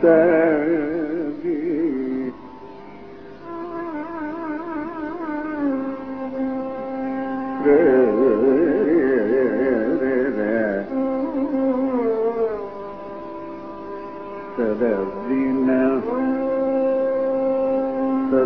Thank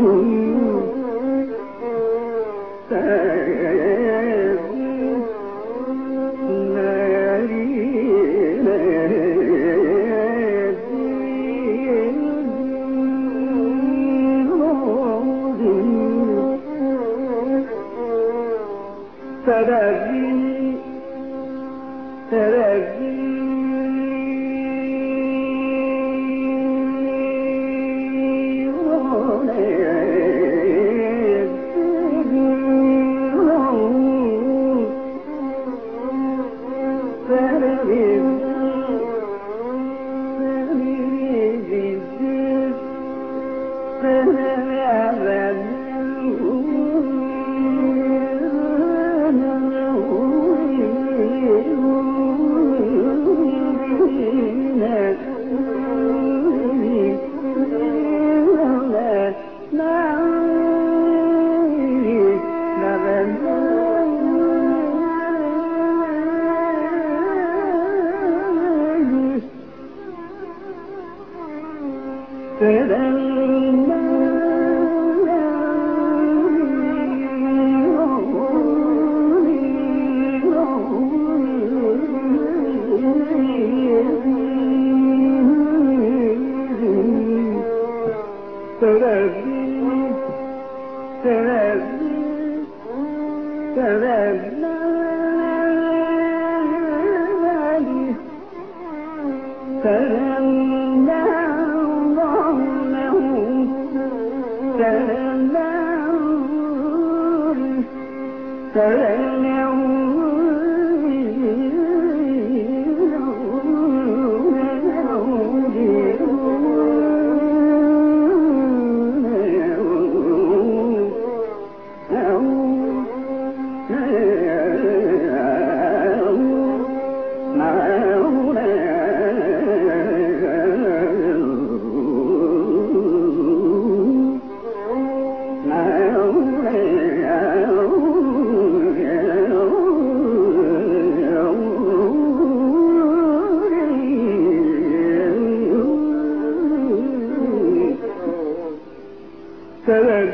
you.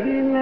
Yeah.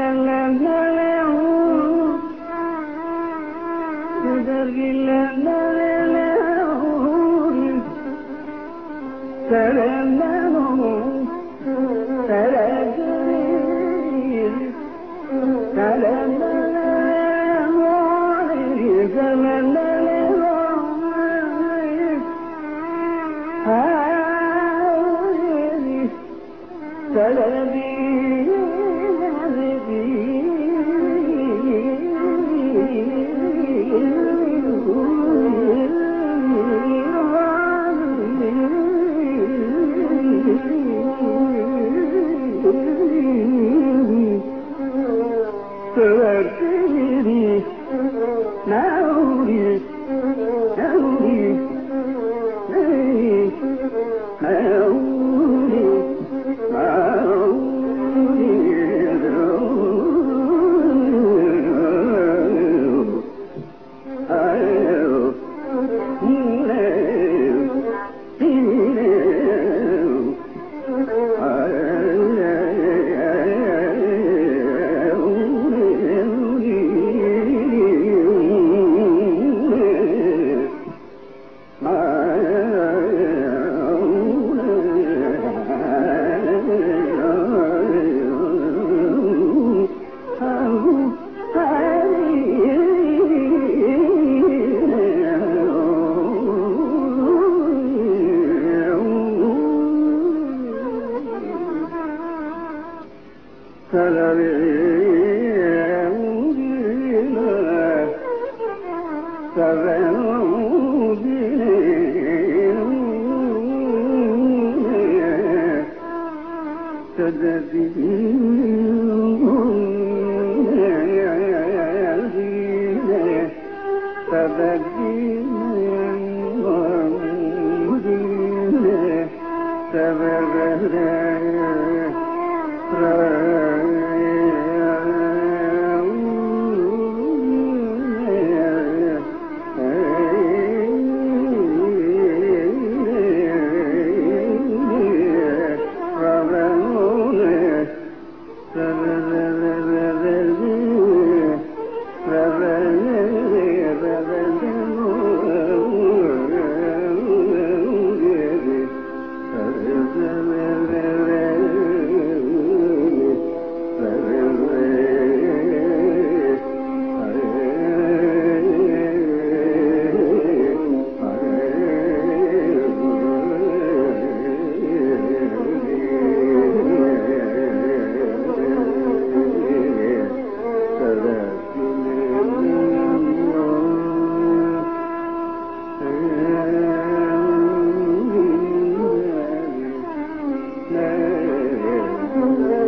أرشد به Thank you.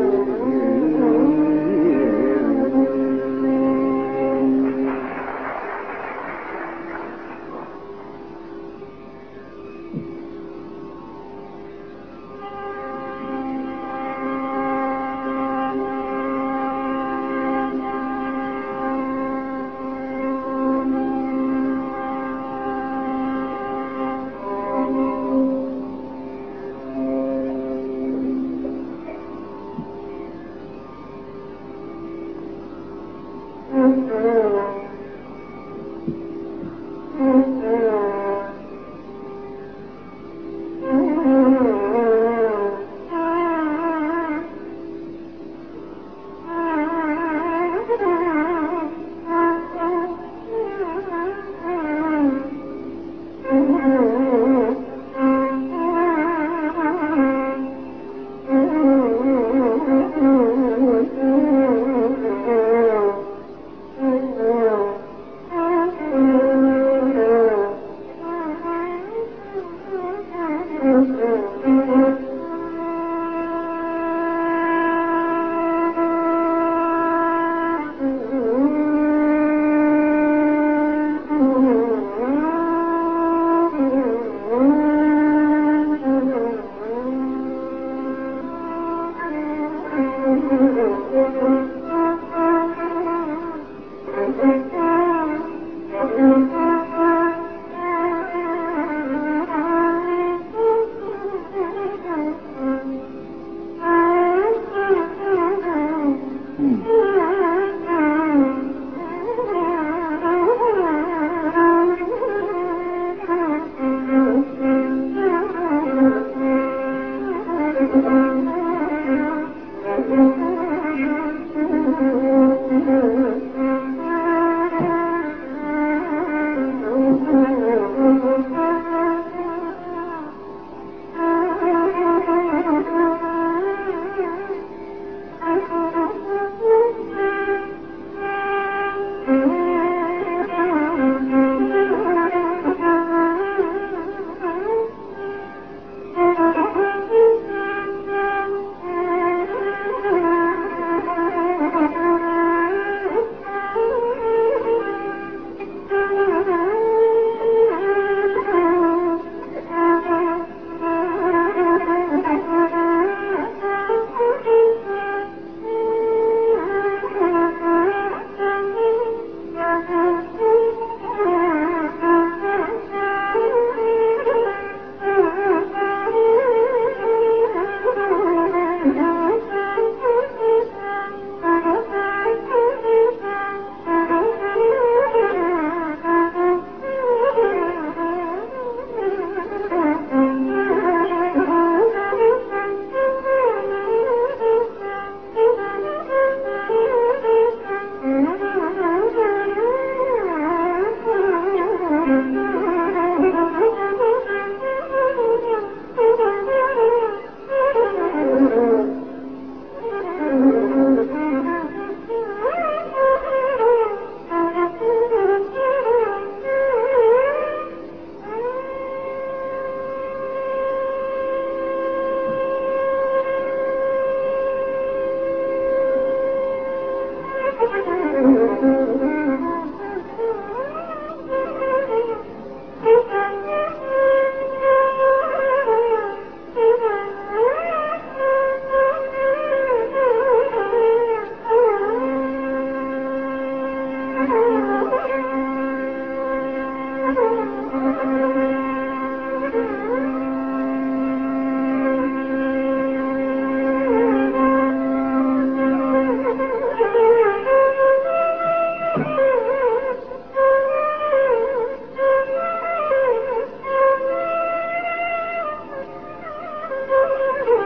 Oh,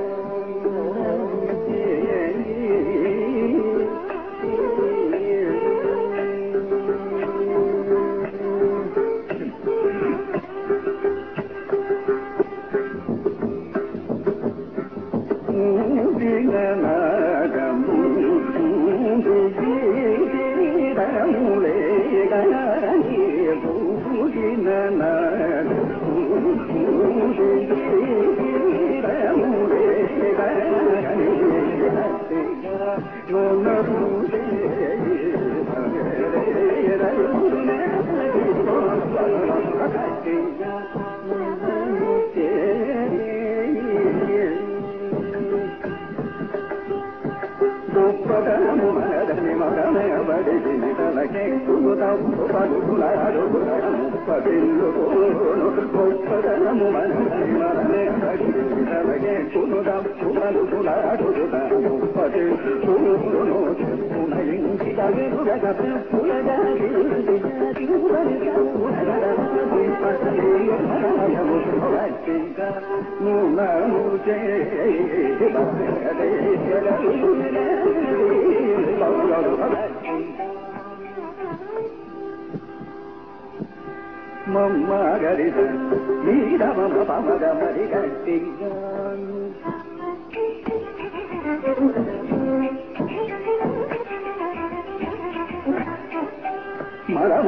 dinana রে রে রে রে রে রে রে রে রে রে রে রে పదిల్లుకోను గొప్పదనము మనమని మనమే కృష్ణవగే చునుదాం చుమలు చునాడుదాము పది చునును చెప్పున ఇంటి తగిరుగ పులగాలి తిరుగుబడి నునము చే బలదే బలదే బలదే మమ్మ గరిద నీర మమ పమగ మరి గట్టిగాను మరమ